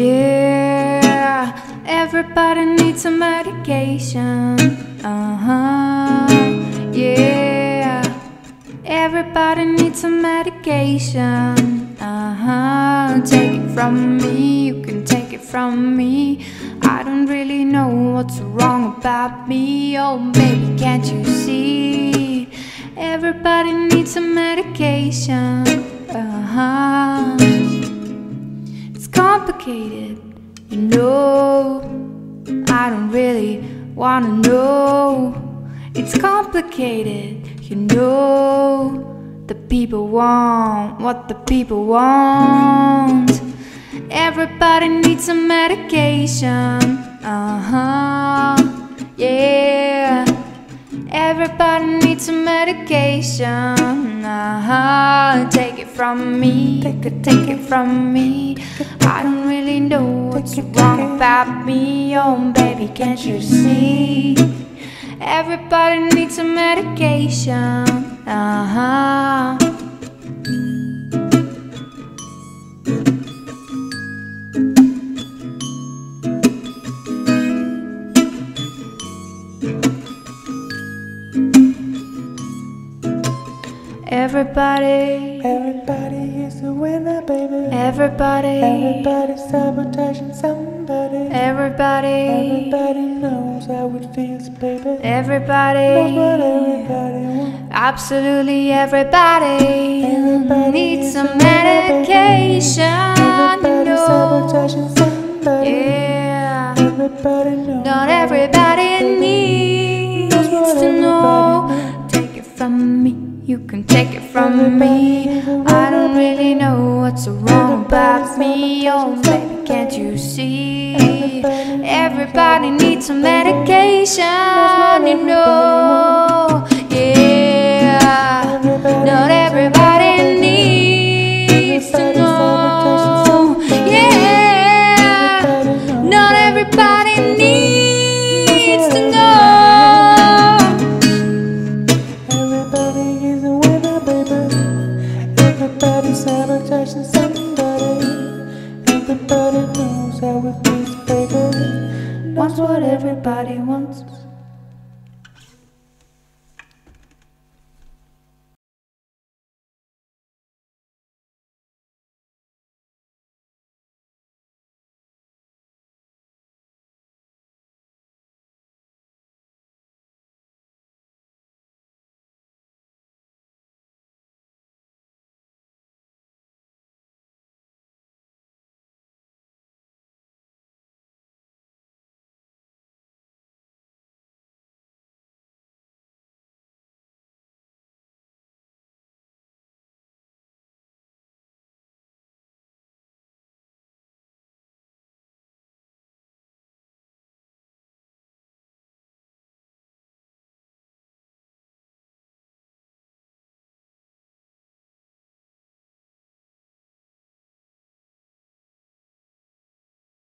Yeah, everybody needs some medication. Uh huh. Yeah. Everybody needs some medication. Uh huh. Take it from me, you can take it from me. I don't really know what's wrong about me. Oh, baby, can't you see? Everybody needs some medication. Uh huh. It's complicated, you know. I don't really wanna know. It's complicated, you know. The people want what the people want. Everybody needs some medication. Uh huh. Yeah. Everybody needs some medication. Uh huh. Take it from me. Take it, take it from me. I don't really know what's wrong about me. Oh, baby, can't you see? Everybody needs some medication. Uh huh. Everybody, Everybody is a winner, baby. everybody, Everybody's sabotaging somebody. everybody, Everybody knows how it feels, baby. Knows what everybody, everybody wants. absolutely everybody Everybody needs some medication. Everybody's know, sabotaging somebody. yeah. Everybody knows. Not everybody needs to know. From me. I don't really know what's wrong about me. Oh, baby, can't you see? Everybody needs some medication, you know. It feels, baby. Wants what everybody wants.